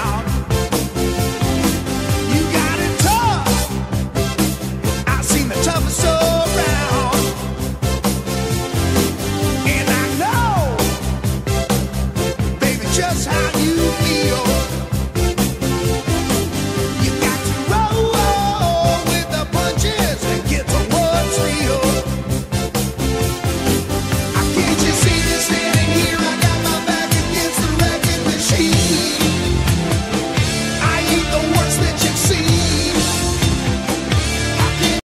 out.